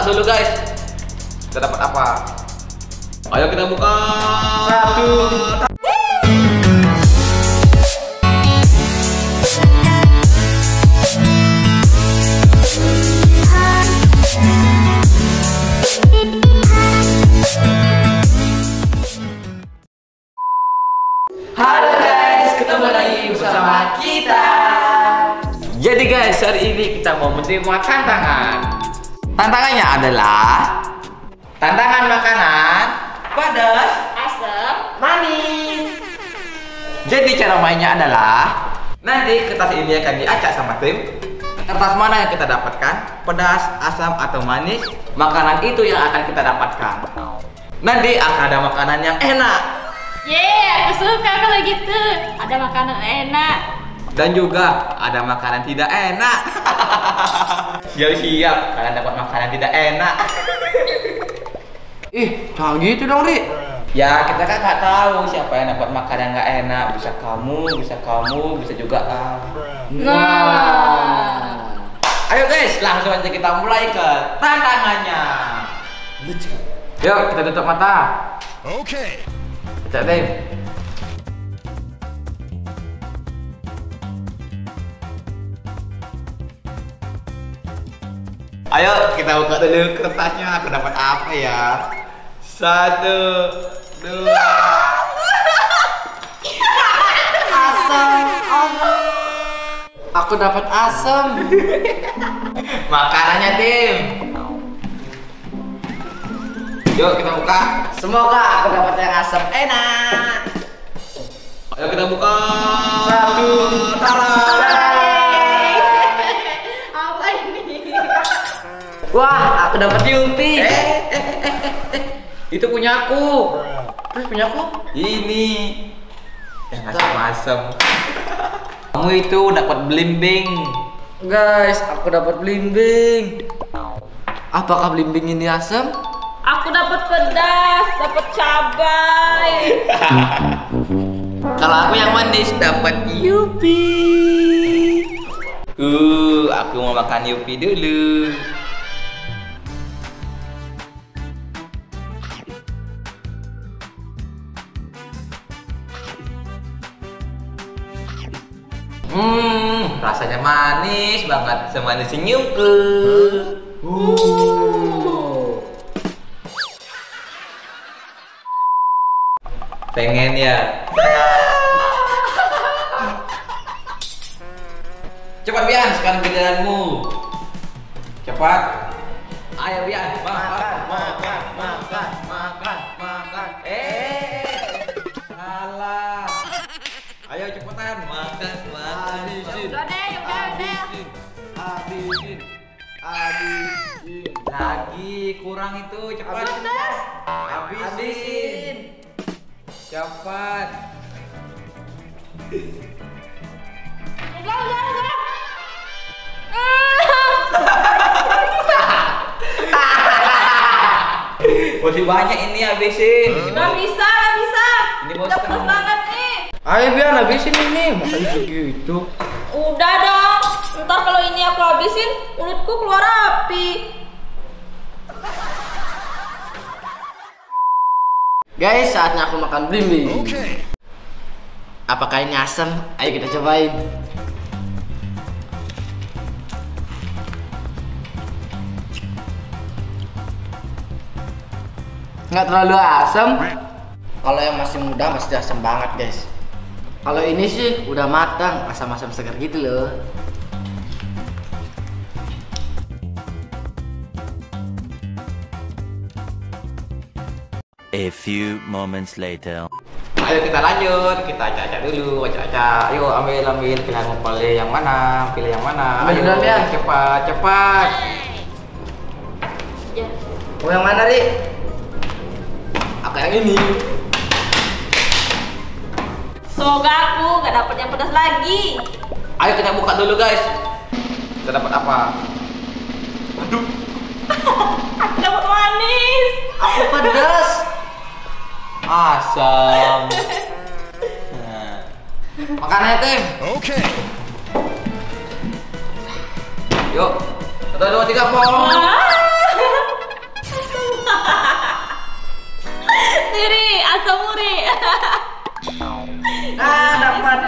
buka dulu guys. Kita dapat apa? Ayo kita buka. Satu. Halo guys, ketemu lagi bersama kita. Jadi guys, hari ini kita mau menerima tantangan. Tantangannya adalah tantangan makanan pedas Asam. manis. Jadi cara mainnya adalah nanti kertas ini akan diacak sama tim. Kertas mana yang kita dapatkan, pedas, asam atau manis, makanan itu yang akan kita dapatkan. Nanti akan ada makanan yang enak Yeay, aku suka kalau gitu. Ada makanan enak. Dan juga ada makanan tidak enak. Siap-siap kalian dapat makanan tidak enak. Ih, jangan gitu dong, Ri. Ya kita kan nggak tahu siapa yang dapat makanan nggak enak. Bisa kamu, bisa kamu, bisa juga ah. Nah. Ayo guys, langsung aja kita mulai ke tantangannya. Yuk kita tutup mata. Okay. Cek Ayo kita buka dulu kertasnya. Aku dapat apa ya? Satu, dua. Asam. Aku dapat asam. Makanannya tim. Yuk kita buka. Semoga aku dapat yang asam enak. Ayo kita buka. Satu. Tara. Apa ini? Wah, aku dapat Yupi. Eh, eh, eh, eh, eh. Itu punya aku. Terus punya aku? Ini yang asam-asam. Kamu itu dapat belimbing. Guys, aku dapat blimbing. Apakah blimbing ini asam? Aku dapat pedas, dapat cabai. Kalau aku yang manis dapat Yupi. Uh, aku mau makan Yupi dulu. Hmm, rasanya manis banget, semanis senyumku. Pengen ya? Cepat Bian, sekarang giliranmu. Cepat. Ayo Bian, makan, kurang itu, cepat. Pedas. Habisin. Cepat. Udah, udah, udah. Masih banyak ini habisin. Ini Gak mau- bisa, gak bisa. Ini setengah. pedas banget nih. Ayo biar habisin ini. Masa gitu? Udah dong. Ntar kalau ini aku habisin, mulutku keluar api. Guys, saatnya aku makan blimbing. Okay. Apakah ini asam? Ayo kita cobain. Nggak terlalu asam. Kalau yang masih muda pasti asam banget guys. Kalau ini sih udah matang, asam-asam segar gitu loh. A few moments later. Ayo kita lanjut, kita acak-acak dulu, acak-acak. Ayo ambil ambil pilihan mau pilih yang mana, pilih yang mana. Ayo duluan, ya. cepat cepat. Ya. Mau yang mana, Ri? Aku yang ini. Semoga aku gak dapet yang pedas lagi. Ayo kita buka dulu guys. Kita dapat apa? Waduh, Aku dapat manis. Aku pedas asam. Nah. Makan ya tim. Oke yuk. Satu dua tiga four. Tiri, asam muri nah dapat.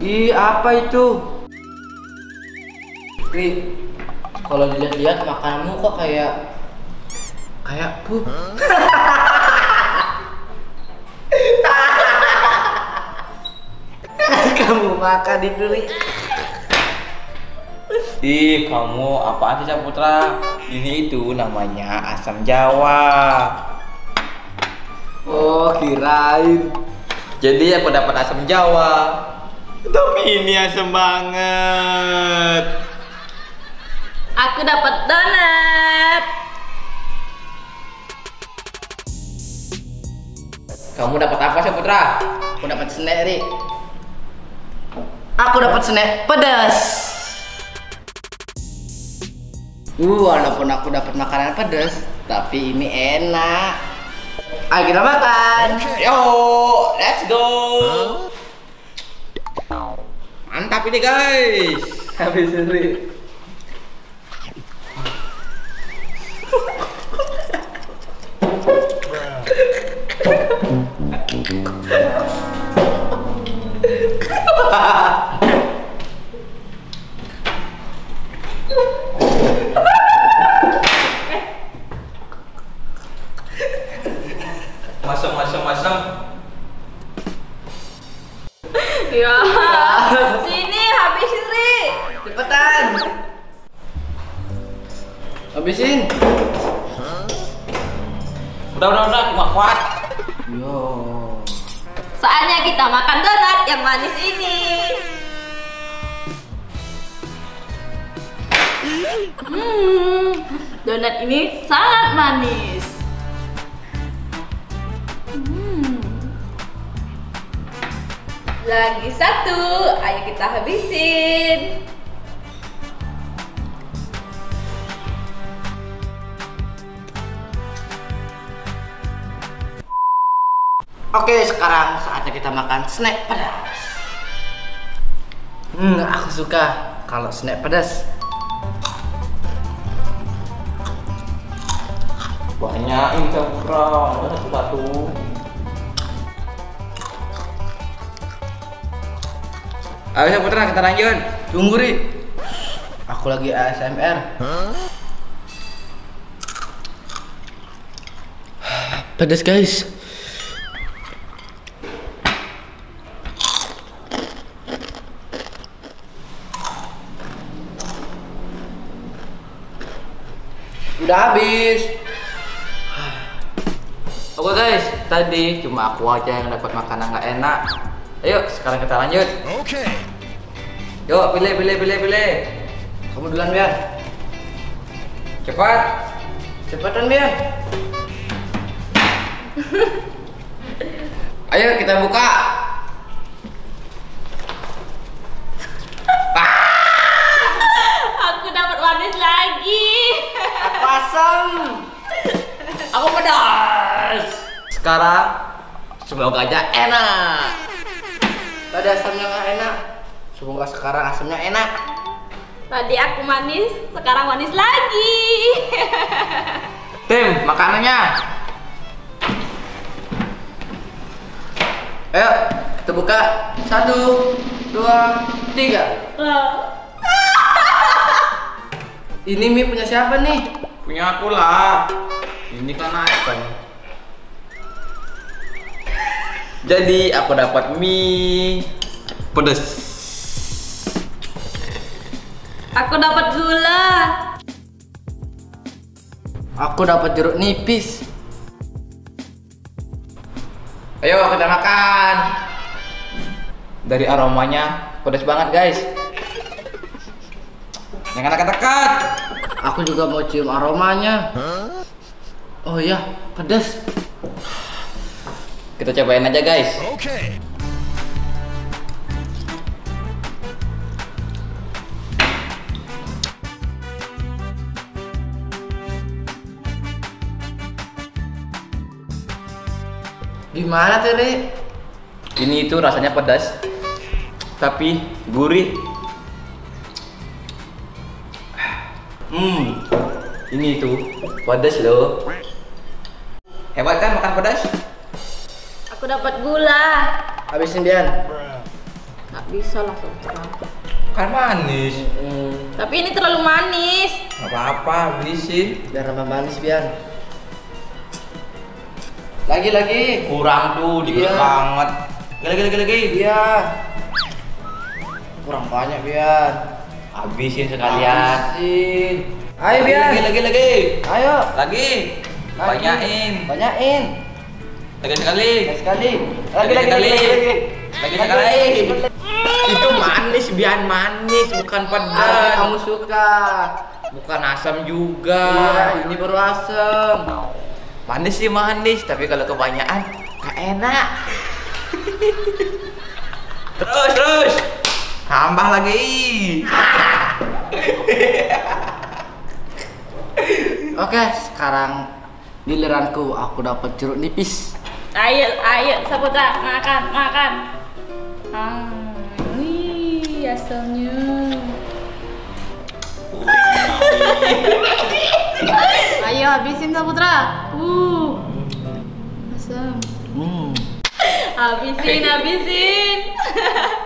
I apa itu? Ri kalau dilihat-lihat makanmu kok kayak kayak pup. Kamu makan itu, Ri. Ih, kamu apaan sih Saputra? Ini itu namanya asam Jawa. Oh, kirain. Jadi aku dapat asam Jawa. Tapi ini asam banget. Aku dapat donat. Kamu dapat apa Saputra? Aku dapat snack, Ri. Aku dapat snack pedas. Uh, walaupun aku dapat makanan pedas, tapi ini enak. Ayo kita makan. Yo, let's go. Mantap ini guys. Habis Ri. Masam, masam, masam. Ya. Sini habisin Ri. Cepetan. Habisin. Udah, udah, udah, nggak kuat. Yo. Saatnya kita makan donat yang manis ini. Hmm, donat ini sangat manis. Hmm. Lagi satu, ayo kita habisin. Oke, sekarang saatnya kita makan snack pedas. Hmm, aku suka kalau snack pedas. Banyak ini Saputra, ada satu-satu. Ayo Saputra, kita lanjut. Tunggu, Ri. Aku lagi ASMR. Pedas, guys. Udah habis. Oke guys, tadi cuma aku aja yang dapat makanan nggak enak. Ayo, sekarang kita lanjut. Okay. Yuk, pilih, pilih, pilih, pilih. Kamu duluan, Bian. Cepat. Cepetan, Bian. Ayo kita buka. Aku dapat manis lagi. Pasang. Aku pedas. Sekarang semoga aja enak. Tadi asamnya nggak enak. Semoga sekarang asamnya enak. Tadi aku manis, sekarang manis lagi. Tim, makanannya. Ayo, kita buka. Satu, dua, tiga. Ini mie punya siapa nih? Punya aku lah. Ini kan asam. Jadi aku dapat mie pedas. Aku dapat gula. Aku dapat jeruk nipis. Ayo kita makan. Dari aromanya pedas banget guys. Jangan dekat-dekat. Aku juga mau cium aromanya. Oh iya, pedas. Kita cobain aja guys. Okay. Gimana Ri? Ini itu rasanya pedas, tapi gurih. Hmm, ini itu pedas loh. Hebat kan makan pedas? Aku dapat gula. Habisin Dian. Bisa lah Saputra. Kan manis. Hmm, Tapi ini terlalu manis. Gak apa-apa, habisin. biar tambah manis biar. Lagi lagi. Kurang tuh, dikit Iya. banget. Lagi, lagi, lagi, lagi. Iya. Kurang banyak biar. Habisin sekalian. Habisin. Ayo Lagi, biar. lagi, lagi, lagi. Ayo. Lagi. Lagi. Banyain. Banyain. Lagi sekali. Lagi sekali. Lagi sekali. Lagi sekali. Lagi. Itu manis, biar manis, bukan pedas. kamu suka? Bukan asam juga. Iya, ini baru asem. Manis sih manis, tapi kalau kebanyakan gak enak. terus, terus. Tambah lagi. Oke, sekarang giliranku aku dapat jeruk nipis. Ayo, ayo Saputra, makan, makan. Ah, wih, asamnya. Ayo habisin Saputra. Uh, asam. Hmm. Habisin, habisin.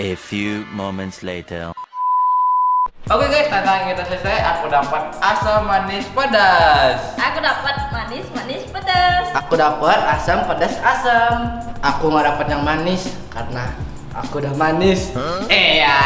A few moments later. Oke guys, tantangan kita selesai. Aku dapat asam manis pedas. Aku dapat manis, manis pedas. Aku dapat asam pedas asam. Aku nggak dapat yang manis karena aku udah manis. Eh ya.